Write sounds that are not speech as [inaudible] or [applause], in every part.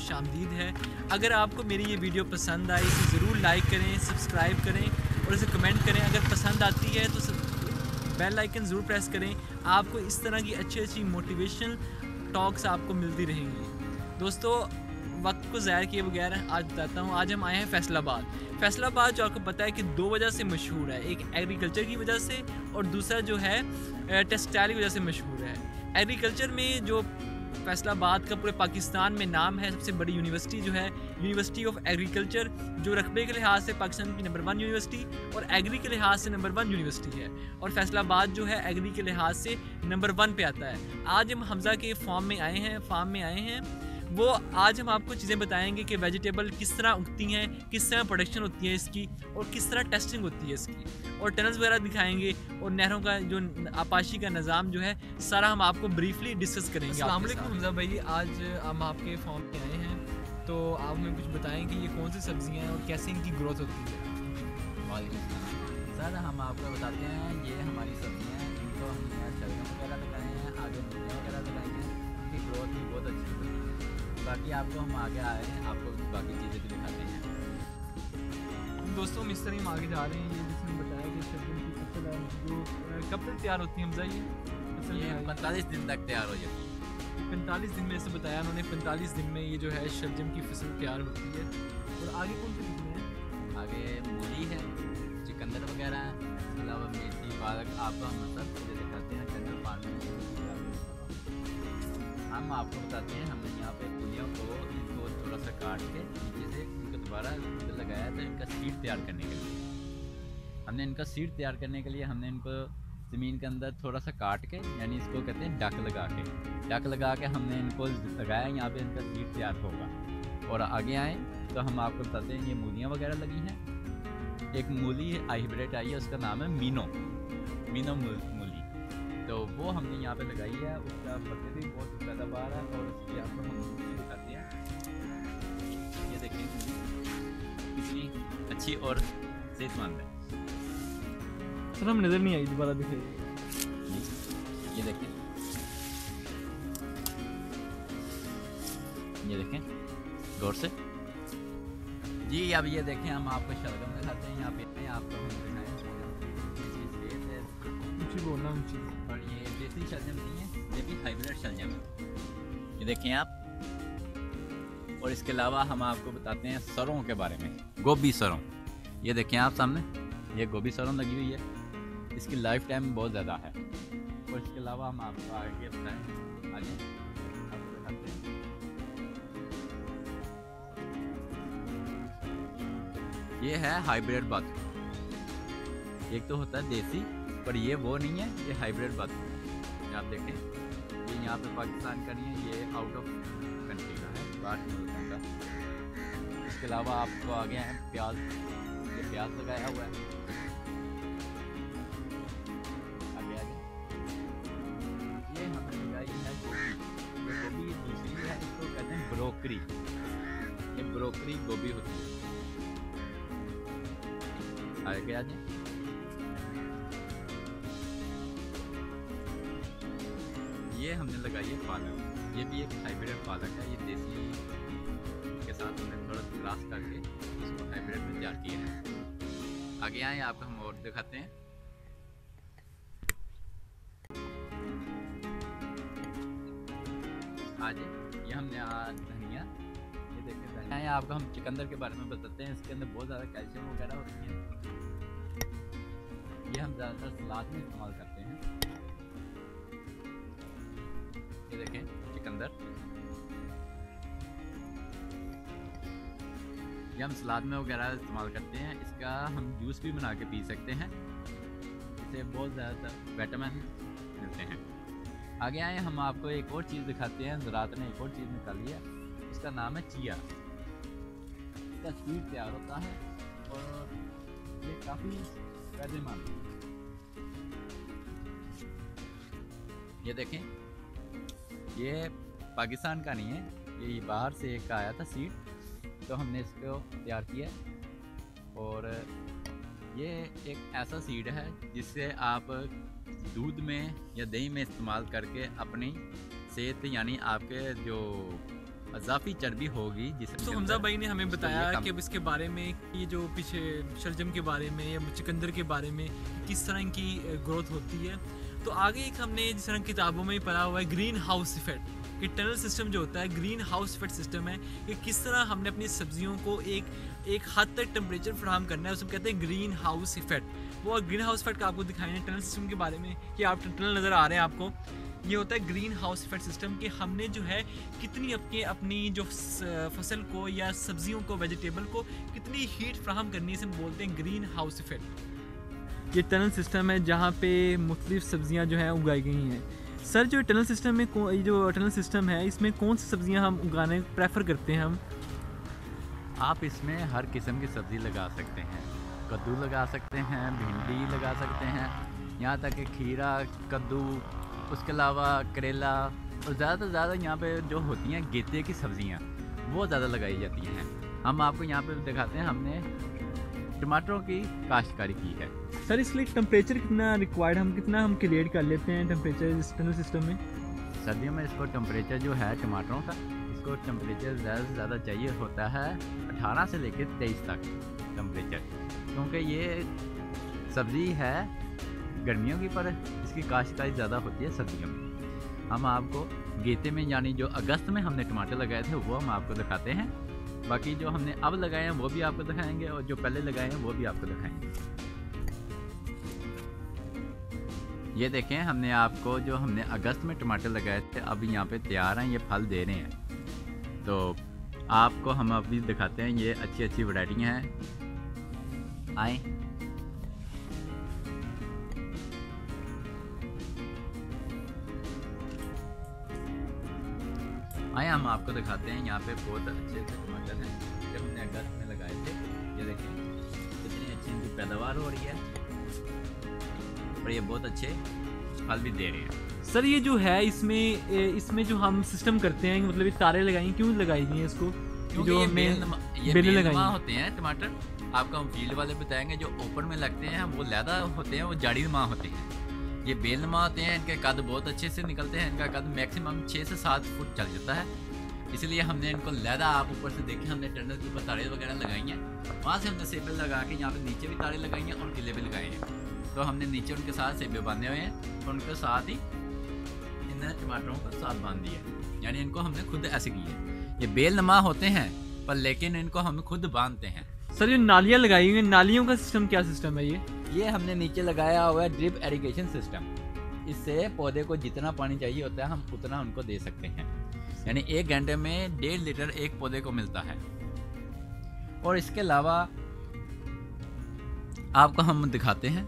खुश आमदीद है। अगर आपको मेरी ये वीडियो पसंद आई, इसे ज़रूर लाइक करें सब्सक्राइब करें और इसे कमेंट करें। अगर पसंद आती है तो बेल आइकन ज़रूर प्रेस करें। आपको इस तरह की अच्छी अच्छी मोटिवेशनल टॉक्स आपको मिलती रहेंगी। दोस्तों, वक्त को ज़ाहिर किए बगैर आज बताता हूँ। आज हम आए हैं फैसलाबाद। फैसलाबाद जो आपको पता है कि दो वजह से मशहूर है। एक एग्रीकल्चर की वजह से और दूसरा जो है टेक्सटाइल की वजह से मशहूर है। एग्रीकल्चर में जो फैसलाबाद का पूरे पाकिस्तान में नाम है। सबसे बड़ी यूनिवर्सिटी जो है यूनिवर्सिटी ऑफ़ एग्रीकल्चर जो रकबे के लिहाज से पाकिस्तान की नंबर वन यूनिवर्सिटी और एग्री के लिहाज से नंबर वन यूनिवर्सिटी है। और फैसलाबाद जो है एग्री के लिहाज से नंबर वन पे आता है। आज हम हमज़ा के फॉर्म में आए हैं फार्म में आए हैं। वो आज हम आपको चीज़ें बताएँगे कि वेजिटेबल किस तरह उगती हैं किस तरह प्रोडक्शन होती है इसकी और किस तरह टेस्टिंग होती है इसकी। और टनल्स वगैरह दिखाएँगे और नहरों का जो आपाशी का निज़ाम जो है सारा हम आपको ब्रीफली डिस्कस करेंगे हमजा भाई आज हम आपके फॉर्म में आए हैं तो आप हमें कुछ बताएँ कि ये कौन सी सब्ज़ियाँ हैं और कैसे इनकी ग्रोथ होती है। सर हम आपको बताते हैं ये हमारी सब्ज़ियाँ हैं इनको हमने शलगम वगैरह लगाए हैं आगे वगैरह लगाई हैं इनकी ग्रोथ भी बहुत अच्छी है। बाकी आपको हम आगे आए हैं आपको बाकी चीज़ें भी दिखाते हैं। दोस्तों हम इस तरह हम आगे जा रहे हैं ये जिसने बताया कि शलजम की फ़सल है जो कब तक तैयार होती है हमजा ये ये पैंतालीस दिन तक तैयार हो जाती है। पैंतालीस दिन में से बताया उन्होंने पैंतालीस दिन में ये जो है शलजम की फ़सल तैयार होती है। और आगे कौन सी फ़सलें हैं आगे मूली है चिकंदर वगैरह है इसके अलावा मेथी पालक आपको हम सब हम आपको बताते हैं, हमने यहाँ पे पुलियों को इनको थोड़ा सा काट के नीचे से इनको दोबारा लगाया था इनका सीट तैयार करने के लिए। हमने इनका सीट तैयार करने के लिए हमने इनको ज़मीन के अंदर थोड़ा सा काट के, यानी इसको कहते हैं डक लगा के, डक लगा के हमने इनको लगाया, यहाँ पे इनका सीट तैयार होगा। और आगे आए तो हम आपको बताते हैं, ये मूलियाँ वगैरह लगी हैं। एक मूली हाइब्रिड आई है, उसका नाम है मीनो। मीनो तो वो हमने यहाँ पे लगाई है उसका पत्ते भी बहुत पैदावार है और उसकी आपको हम दिखाते हैं। ये देखें कितनी अच्छी और सेहतमंद है। सर हम नज़र नहीं आई दोबारा दिखाइए। ये देखें ये देखें गौर से। जी अब ये देखें हम आपको शलगम दिखाते हैं। यहाँ पे आपको हम दिखाएँ बोलना ऊँची। देसी शलजम नहीं है, ये भी हाइब्रिड शलजम है ये देखें आप, और इसके अलावा हम आपको बताते हैं सरों के बारे में, गोभी सरों। ये देखें आप सामने, ये गोभी सरों लगी हुई है। इसकी लाइफ टाइम बहुत ज़्यादा है। और इसके अलावा हम आपको आगे बताएँ, आगे ये है हाइब्रिड बाथरूम एक तो होता है देसी, पर ये वो नहीं है, ये हाइब्रिड बाथरूम आप देखें, ये यहाँ पे पाकिस्तान का नहीं है, ये आउट ऑफ़ कंट्री का है, बाहर मुल्कों का। इसके अलावा आपको आगे हैं प्याज, ये प्याज लगाया हुआ है। ब्रोकरी। ये ब्रोकरी गोभी होती है। आ जाए हमने लगाई है पालक। ये भी एक हाइब्रिड पालक है, ये देसी के साथ हमने थोड़ा क्रॉस करके इसको हाइब्रिड में तैयार किया है। आगे आए, आपको हम और दिखाते हैं। आज ये हमने धनिया, ये देखें धनिया आपको हम चिकंदर के बारे में बताते हैं। इसके अंदर बहुत ज़्यादा कैल्शियम वगैरह होती है। ये हम ज़्यादातर सलाद में इस्तेमाल करते हैं। देखें चिकंदर ये हम सलाद में वगैरह इस्तेमाल करते हैं। इसका हम जूस भी बना के पी सकते हैं। इससे बहुत ज़्यादा विटामिन मिलते हैं। आगे आए, हम आपको एक और चीज़ दिखाते हैं। ज़रात ने एक और चीज़ निकाली है। इसका नाम है चिया। इसका स्वीट तैयार होता है और ये काफ़ी फ़ायदेमंद ये देखें। ये पाकिस्तान का नहीं है ये बाहर से एक आया था सीड तो हमने इसको तैयार किया। और ये एक ऐसा सीड है जिससे आप दूध में या दही में इस्तेमाल करके अपनी सेहत यानी आपके जो अजाफी चर्बी होगी जिस तो हमजा भाई ने हमें बताया कि अब इसके बारे में ये जो पीछे शलजम के बारे में या चिकंदर के बारे में किस तरह की ग्रोथ होती है। तो आगे एक हमने जिस तरह किताबों में पढ़ा हुआ है ग्रीन हाउस इफ़ेक्ट कि टनल सिस्टम जो होता है ग्रीन हाउस इफ़ेक्ट सिस्टम है कि किस तरह हमने अपनी सब्जियों को एक एक हद तक टेम्परेचर फ्राहम करना है उसमें कहते हैं ग्रीन हाउस इफ़ेक्ट वो ग्रीन हाउस इफ़ेक्ट का आपको दिखाएँगे टनल सिस्टम के बारे में, कि आप टनल नज़र आ रहे हैं आपको। ये होता है ग्रीन हाउस इफ़ेक्ट सिस्टम कि हमने जो है कितनी अपने, अपनी जो फ़सल को या सब्जियों को वेजिटेबल को कितनी हीट फ्राहम करनी है, इसे बोलते हैं ग्रीन हाउस इफ़ेक्ट ये टनल सिस्टम है जहाँ पे मुख्तलिफ़ सब्ज़ियाँ जो हैं उगाई गई हैं। सर, जो टनल सिस्टम में जो टनल सिस्टम है, इसमें कौन सी सब्ज़ियाँ हम उगाने प्रेफर करते हैं हम? आप इसमें हर किस्म की सब्ज़ी लगा सकते हैं। कद्दू लगा सकते हैं, भिंडी लगा सकते हैं। यहाँ तक कि खीरा, कद्दू, उसके अलावा करेला और ज़्यादा से ज़्यादा यहाँ पे जो होती हैं गेते की सब्ज़ियाँ, वो ज़्यादा लगाई जाती हैं। हम आपको यहाँ पे दिखाते हैं, हमने टमाटरों की काश्तकारी की है। सर इसलिए लिए टेम्परेचर कितना रिक्वायर्ड हम कितना हम क्रिएट कर लेते हैं टेम्परेचर इस टनल सिस्टम में? सर्दियों में इसको टेम्परेचर जो है टमाटरों का इसको टेम्परेचर ज़्यादा से ज़्यादा चाहिए होता है 18 से लेकर 23 तक टेम्परेचर क्योंकि ये सब्ज़ी है गर्मियों की पर इसकी काश्तकारी ज़्यादा होती है सर्दियों में। हम आपको गेते में यानी जो अगस्त में हमने टमाटर लगाए थे वो हम आपको दिखाते हैं। बाकी जो हमने अब लगाए हैं, वो भी आपको दिखाएँगे और जो पहले लगाए हैं, वो भी आपको दिखाएँगे। ये देखें, हमने आपको जो हमने अगस्त में टमाटर लगाए थे, अब यहाँ पे तैयार हैं, ये फल दे रहे हैं। तो आपको हम अभी दिखाते हैं, ये अच्छी अच्छी वैरायटियाँ हैं। आए। आए, हम आपको दिखाते हैं, यहाँ पे बहुत अच्छे अच्छे टमाटर हैं जब हमने अगस्त में लगाए थे ये देखें कितनी अच्छी इनकी पैदावार हो रही है। और ये बहुत अच्छे फल भी दे रहे हैं। सर ये जो है इसमें इसमें जो हम सिस्टम करते हैं मतलब ये तारे लगाई क्यों लगाई गई हैं इसको? जो बेल ये बेल लगाई होते हैं टमाटर। आपको हम फ़ील्ड वाले बताएँगे जो ओपन में लगते हैं वो लैदा होते हैं वो जाड़ी नुमा होते हैं। ये बेल नुमा होते हैं इनके कद बहुत अच्छे से निकलते हैं इनका कद मैक्सिमम छः से सात फुट चल जाता है। इसलिए हमने इनको लैदा आप ऊपर से देखे हमने टर्नल के ऊपर तारे वगैरह लगाई हैं। वहाँ से हमने सेबल लगा के यहाँ पे नीचे भी तारे लगाई हैं और किले भी लगाए हैं। तो हमने नीचे उनके साथ सेबे बांधे हुए हैं और उनके साथ ही इन टमाटरों को साथ बाँध दिया यानी इनको हमने खुद ऐसे किए ये बेल होते हैं पर लेकिन इनको हम खुद बांधते हैं। सर ये नालियाँ लगाई हुई नालियों का सिस्टम क्या सिस्टम है ये? ये हमने नीचे लगाया हुआ है ड्रिप एरीगेशन सिस्टम इससे पौधे को जितना पानी चाहिए होता है हम उतना उनको दे सकते हैं। यानी एक घंटे में डेढ़ लीटर एक पौधे को मिलता है। और इसके अलावा आपको हम दिखाते हैं।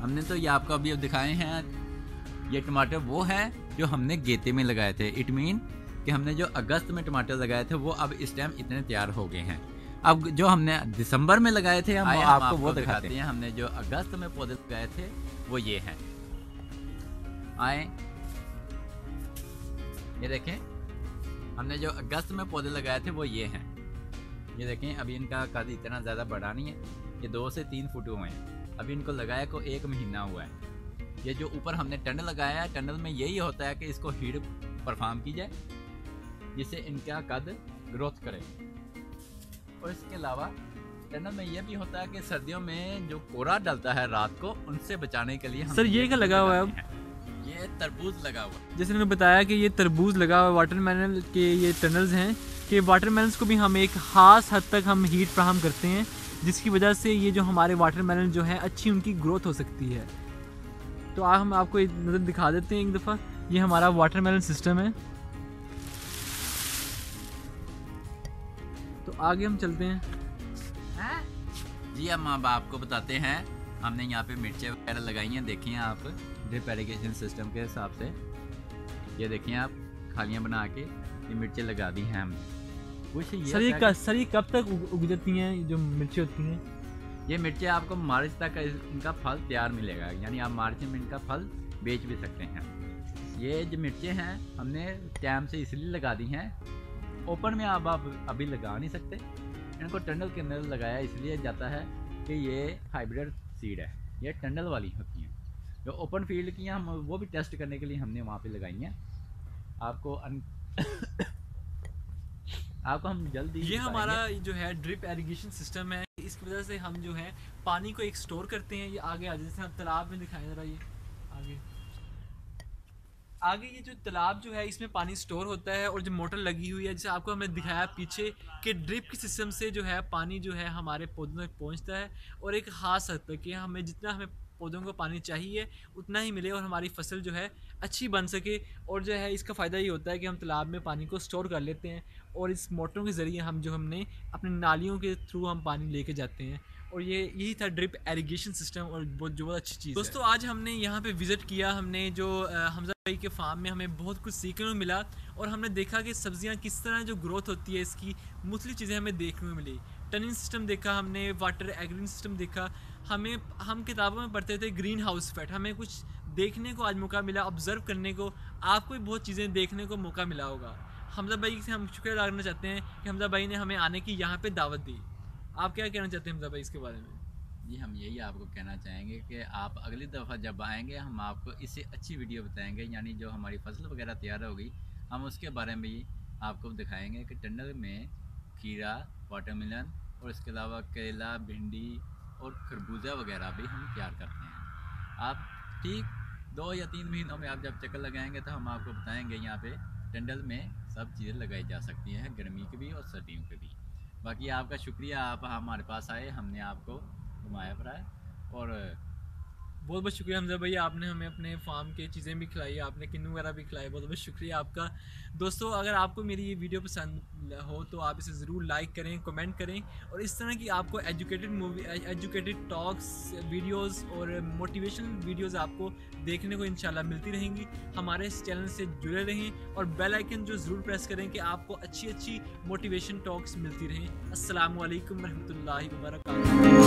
हमने तो ये आपको अभी अब दिखाए हैं ये टमाटर वो हैं जो हमने गेते में लगाए थे। इट मीन कि हमने जो अगस्त में टमाटर लगाए थे वो अब इस टाइम इतने तैयार हो गए हैं। अब जो हमने दिसंबर में लगाए थे हम, आपको, आपको वो दिखाते हैं। हमने जो अगस्त में पौधे लगाए थे वो ये हैं। आए ये देखें हमने जो अगस्त में पौधे लगाए थे वो ये हैं। ये देखें अभी इनका कद इतना ज़्यादा बड़ा नहीं है ये दो से तीन फुट हुए हैं। अभी इनको लगाया को एक महीना हुआ है। ये जो ऊपर हमने टनल लगाया है टनल में यही होता है कि इसको हीड परफॉर्म की जाए जिससे इनका कद ग्रोथ करे। और इसके अलावा टनल में यह भी होता है कि सर्दियों में जो कोरा डलता है रात को उनसे बचाने के लिए सर ये क्या लगा हुआ है। ये तरबूज लगा हुआ। जैसे उन्होंने बताया कि ये तरबूज लगा हुआ है वाटरमेलन के ये टनल्स हैं कि वाटरमेलन को भी हम एक खास हद तक हम हीट फ्राहम करते हैं जिसकी वजह से ये जो हमारे वाटरमेलन जो है अच्छी उनकी ग्रोथ हो सकती है। तो आज हम आपको एक नज़र दिखा देते हैं एक दफ़ा। ये हमारा वाटरमेलन सिस्टम है। तो आगे हम चलते हैं। जी हम अब आपको बताते हैं। हमने यहाँ पे मिर्चें वगैरह लगाई हैं देखिए आप। ड्रिप एरीगेशन सिस्टम के हिसाब से। ये देखिए आप खालियाँ बना के ये मिर्चें लगा दी हैं हमने। सर ये सर ये कब तक उग जाती हैं? जो मिर्ची होती हैं। ये मिर्चें आपको मार्च तक इनका फल तैयार मिलेगा। यानी आप मार्च में इनका फल बेच भी सकते हैं। ये जो मिर्चें हैं हमने टाइम से इसलिए लगा दी हैं। ओपन में आप आप अभी लगा नहीं सकते। इनको टंडल के अंदर लगाया इसलिए जाता है कि ये हाइब्रिड सीड है। ये टंडल वाली होती हैं। जो ओपन फ़ील्ड की हैं हम वो भी टेस्ट करने के लिए हमने वहाँ पे लगाई हैं। आपको अन... [coughs] आपको हम जल्दी ये हमारा जो है ड्रिप एरीगेशन सिस्टम है। इसकी वजह से हम जो है पानी को एक स्टोर करते हैं। ये आगे आ जैसे हम तालाब में दिखाएँ ज़रा ये। आगे। आगे ये जो तालाब जो है इसमें पानी स्टोर होता है और जो मोटर लगी हुई है जैसे आपको हमने दिखाया पीछे कि ड्रिप के सिस्टम से जो है पानी जो है हमारे पौधों तक पहुँचता है और एक खास हद तक कि हमें जितना हमें पौधों को पानी चाहिए, उतना ही मिले और हमारी फ़सल जो है अच्छी बन सके। और जो है इसका फ़ायदा ये होता है कि हम तालाब में पानी को स्टोर कर लेते हैं और इस मोटरों के ज़रिए हम जो हमने अपने नालियों के थ्रू हम पानी लेके जाते हैं। और ये, यही था ड्रिप एरीगेशन सिस्टम और बहुत, जो बहुत अच्छी चीज़ दोस्तों, आज हमने यहाँ पे विज़िट किया, हमने जो हमजा भाई के फार्म में हमें बहुत कुछ सीखने को मिला और हमने देखा कि सब्ज़ियाँ किस तरह जो ग्रोथ होती है, इसकी मुख्तु चीज़ें हमें देखने को मिली। टनिंग सिस्टम देखा हमने वाटर एग्रीन सिस्टम देखा। हमें, हम किताबों में पढ़ते थे ग्रीन हाउस इफ़ेक्ट हमें कुछ देखने को आज मौका मिला ऑब्ज़र्व करने को। आपको भी बहुत चीज़ें देखने को मौका मिला होगा। हमजा भाई से हम शुक्रिया अदा करना चाहते हैं कि हमजा भाई ने हमें आने की यहाँ पे दावत दी। आप क्या कहना चाहते हैं हमजा भाई इसके बारे में? जी, हम यही आपको कहना चाहेंगे कि आप अगली दफ़ा जब आएँगे, हम आपको इससे अच्छी वीडियो बताएँगे, यानी जो हमारी फ़सल वगैरह तैयार होगी हम उसके बारे में ही आपको दिखाएँगे कि टंडल में खीरा वाटरमेलन और इसके अलावा केला, भिंडी और खरबूजा वगैरह भी हम तैयार करते हैं। आप ठीक दो या तीन महीनों में आप जब चक्कर लगाएँगे तो हम आपको बताएँगे यहाँ पे टंडल में सब चीज़ें लगाई जा सकती हैं, गर्मी की भी और सर्दियों की भी। बाकी आपका शुक्रिया, आप हमारे पास आए, हमने आपको घुमाया फिराया और बहुत बहुत शुक्रिया हमजा भाई, आपने हमें अपने फार्म के चीज़ें भी खिलाई, आपने किन्नू वगैरह भी खिलाई, बहुत बहुत शुक्रिया आपका। दोस्तों, अगर आपको मेरी ये वीडियो पसंद हो तो आप इसे ज़रूर लाइक करें कमेंट करें और इस तरह की आपको educated movie educated talks videos और मोटिवेशनल वीडियोस आपको देखने को इंशाल्लाह मिलती रहेंगी। हमारे इस चैनल से जुड़े रहें और बेल आइकन जो ज़रूर प्रेस करें कि आपको अच्छी अच्छी मोटिवेशन टॉक्स मिलती रहें। अस्सलाम वालेकुम रहमतुल्लाहि व बरकातहू